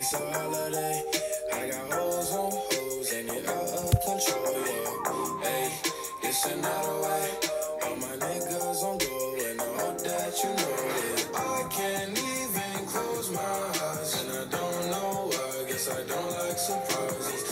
It's a holiday. I got hoes on hoes and it out of control, yeah. Hey, it's another way. All my niggas on go and all that you know it. I can't even close my eyes and I don't know why. Guess I don't like surprises.